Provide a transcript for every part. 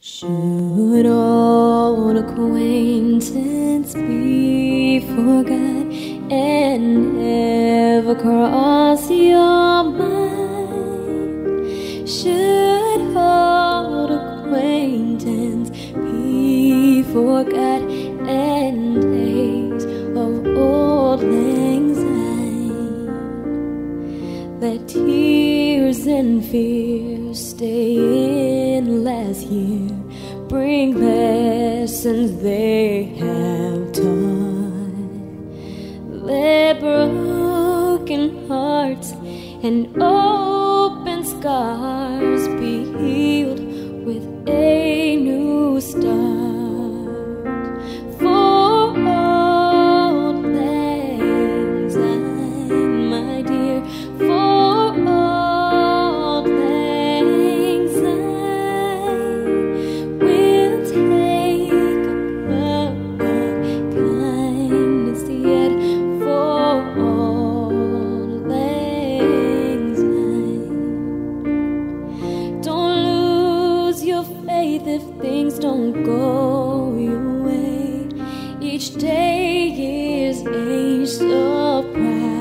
Should old acquaintance be forgot and never cross your mind? Should old acquaintance be forgot and Let tears and fears stay in last year bring lessons they have taught. Let broken hearts and open scars things don't go your way. Each day is a surprise.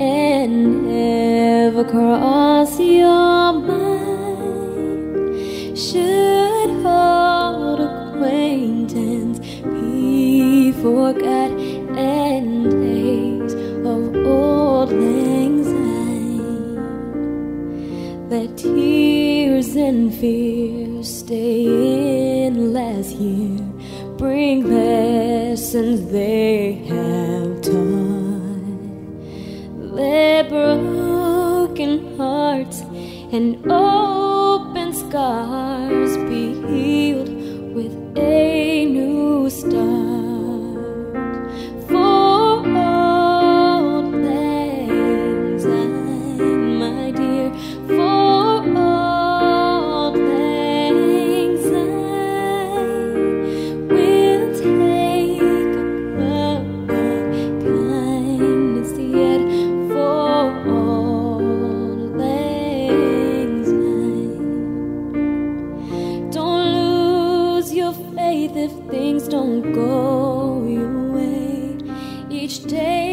And never cross your mind? Should old acquaintance be forgot and days of old lang syne? Let tears and fears stay in last year. Bring lessons they have and open scars each day.